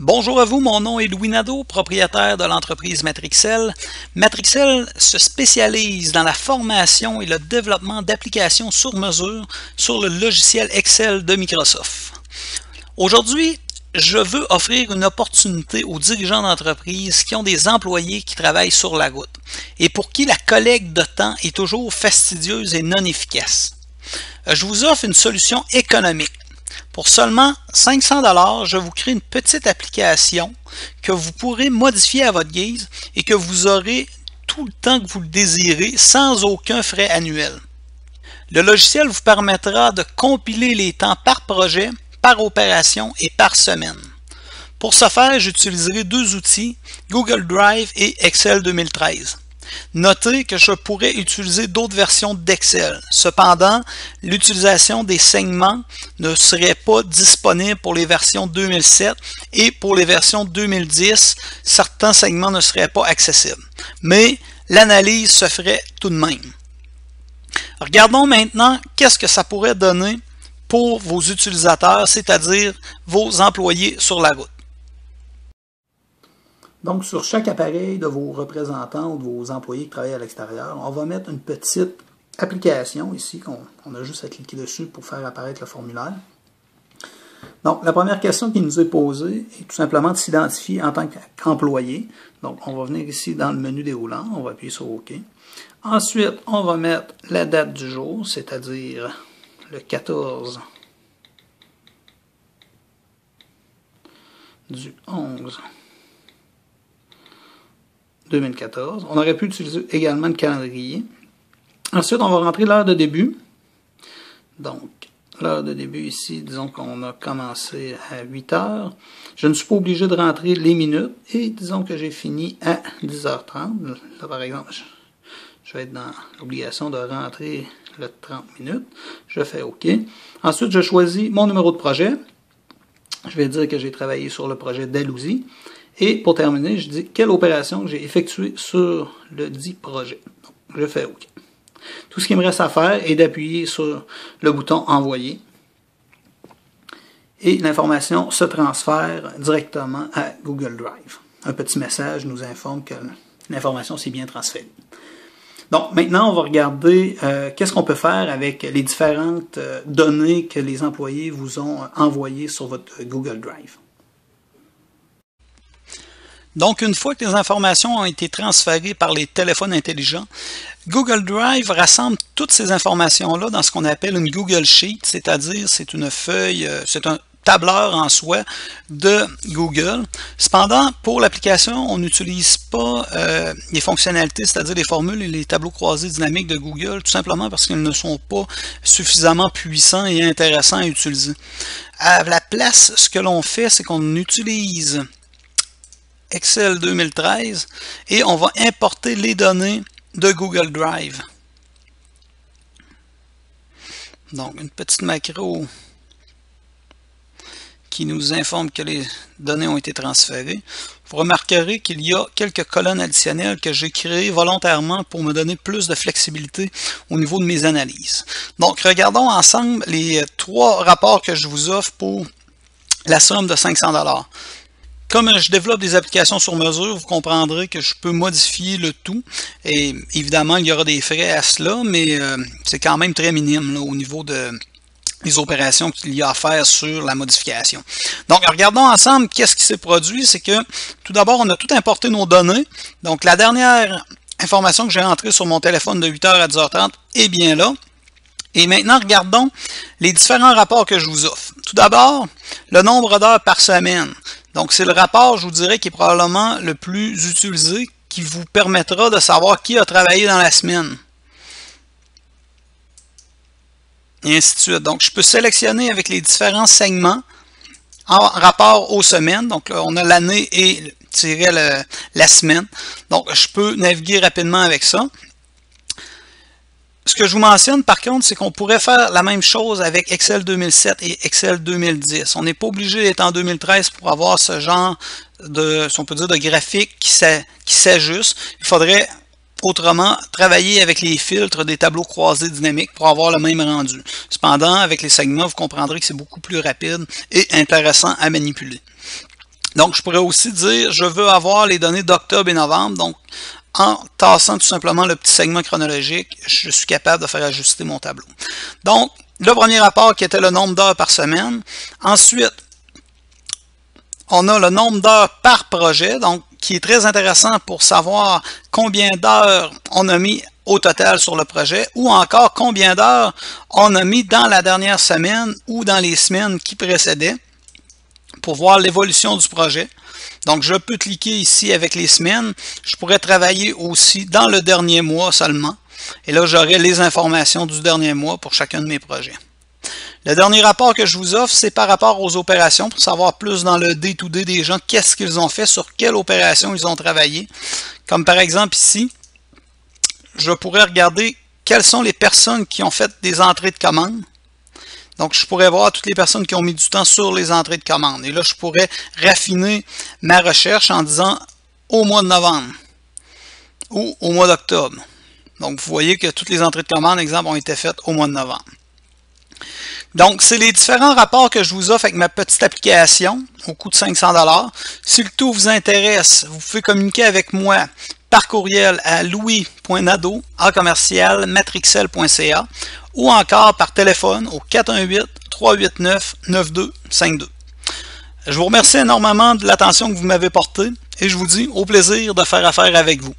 Bonjour à vous, mon nom est Louis Nadeau, propriétaire de l'entreprise Matrixel. Matrixel se spécialise dans la formation et le développement d'applications sur mesure sur le logiciel Excel de Microsoft. Aujourd'hui, je veux offrir une opportunité aux dirigeants d'entreprise qui ont des employés qui travaillent sur la route et pour qui la collecte de temps est toujours fastidieuse et non efficace. Je vous offre une solution économique pour seulement 500 dollars, je vous crée une petite application que vous pourrez modifier à votre guise et que vous aurez tout le temps que vous le désirez sans aucun frais annuel. Le logiciel vous permettra de compiler les temps par projet, par opération et par semaine. Pour ce faire, j'utiliserai deux outils, Google Drive et Excel 2013. Notez que je pourrais utiliser d'autres versions d'Excel. Cependant, l'utilisation des segments ne serait pas disponible pour les versions 2007 et pour les versions 2010, certains segments ne seraient pas accessibles. Mais l'analyse se ferait tout de même. Regardons maintenant qu'est-ce que ça pourrait donner pour vos utilisateurs, c'est-à-dire vos employés sur la route. Donc, sur chaque appareil de vos représentants ou de vos employés qui travaillent à l'extérieur, on va mettre une petite application ici, qu'on a juste à cliquer dessus pour faire apparaître le formulaire. Donc, la première question qui nous est posée est tout simplement de s'identifier en tant qu'employé. Donc, on va venir ici dans le menu déroulant, on va appuyer sur OK. Ensuite, on va mettre la date du jour, c'est-à-dire le 14 du 11 2014. On aurait pu utiliser également le calendrier. Ensuite, on va rentrer l'heure de début. Donc, l'heure de début ici, disons qu'on a commencé à 8 heures. Je ne suis pas obligé de rentrer les minutes et disons que j'ai fini à 10h30. Là, par exemple, je vais être dans l'obligation de rentrer le 30 minutes. Je fais OK. Ensuite, je choisis mon numéro de projet. Je vais dire que j'ai travaillé sur le projet Dalousie. Et pour terminer, je dis quelle opération j'ai effectuée sur le dit projet. je fais OK. Tout ce qui me reste à faire est d'appuyer sur le bouton Envoyer. Et l'information se transfère directement à Google Drive. Un petit message nous informe que l'information s'est bien transférée. Donc maintenant, on va regarder euh, qu'est-ce qu'on peut faire avec les différentes euh, données que les employés vous ont envoyées sur votre Google Drive. Donc, une fois que les informations ont été transférées par les téléphones intelligents, Google Drive rassemble toutes ces informations-là dans ce qu'on appelle une Google Sheet, c'est-à-dire c'est une feuille, euh, c'est un tableur en soi de Google. Cependant, pour l'application, on n'utilise pas euh, les fonctionnalités, c'est-à-dire les formules et les tableaux croisés dynamiques de Google, tout simplement parce qu'ils ne sont pas suffisamment puissants et intéressants à utiliser. À la place, ce que l'on fait, c'est qu'on utilise Excel 2013 et on va importer les données de Google Drive. Donc, une petite macro qui nous informe que les données ont été transférées. Vous remarquerez qu'il y a quelques colonnes additionnelles que j'ai créées volontairement pour me donner plus de flexibilité au niveau de mes analyses. Donc, regardons ensemble les trois rapports que je vous offre pour la somme de 500 comme je développe des applications sur mesure, vous comprendrez que je peux modifier le tout. Et évidemment, il y aura des frais à cela, mais euh, c'est quand même très minime au niveau de, des opérations qu'il y a à faire sur la modification. Donc, regardons ensemble qu'est-ce qui s'est produit. C'est que, tout d'abord, on a tout importé nos données. Donc, la dernière information que j'ai entrée sur mon téléphone de 8h à 10h30 est bien là. Et maintenant, regardons les différents rapports que je vous offre. Tout d'abord, le nombre d'heures par semaine. Donc, c'est le rapport, je vous dirais, qui est probablement le plus utilisé, qui vous permettra de savoir qui a travaillé dans la semaine. Et ainsi de suite. Donc, je peux sélectionner avec les différents segments en rapport aux semaines. Donc, là, on a l'année et la semaine. Donc, je peux naviguer rapidement avec ça. Ce que je vous mentionne par contre, c'est qu'on pourrait faire la même chose avec Excel 2007 et Excel 2010. On n'est pas obligé d'être en 2013 pour avoir ce genre de, si on peut dire, de graphique qui s'ajuste. Il faudrait autrement travailler avec les filtres des tableaux croisés dynamiques pour avoir le même rendu. Cependant, avec les segments, vous comprendrez que c'est beaucoup plus rapide et intéressant à manipuler. Donc, je pourrais aussi dire, je veux avoir les données d'octobre et novembre. Donc, en tassant tout simplement le petit segment chronologique, je suis capable de faire ajuster mon tableau. Donc, le premier rapport qui était le nombre d'heures par semaine. Ensuite, on a le nombre d'heures par projet, donc qui est très intéressant pour savoir combien d'heures on a mis au total sur le projet ou encore combien d'heures on a mis dans la dernière semaine ou dans les semaines qui précédaient pour voir l'évolution du projet. Donc, je peux cliquer ici avec les semaines. Je pourrais travailler aussi dans le dernier mois seulement. Et là, j'aurai les informations du dernier mois pour chacun de mes projets. Le dernier rapport que je vous offre, c'est par rapport aux opérations, pour savoir plus dans le day-to-day des gens, qu'est-ce qu'ils ont fait, sur quelle opération ils ont travaillé. Comme par exemple ici, je pourrais regarder quelles sont les personnes qui ont fait des entrées de commandes. Donc, je pourrais voir toutes les personnes qui ont mis du temps sur les entrées de commandes. Et là, je pourrais raffiner ma recherche en disant au mois de novembre ou au mois d'octobre. Donc, vous voyez que toutes les entrées de commandes, exemple, ont été faites au mois de novembre. Donc, c'est les différents rapports que je vous offre avec ma petite application au coût de 500 Si le tout vous intéresse, vous pouvez communiquer avec moi par courriel à louis.nado en commercial matrixel.ca ou encore par téléphone au 418-389-9252. Je vous remercie énormément de l'attention que vous m'avez portée et je vous dis au plaisir de faire affaire avec vous.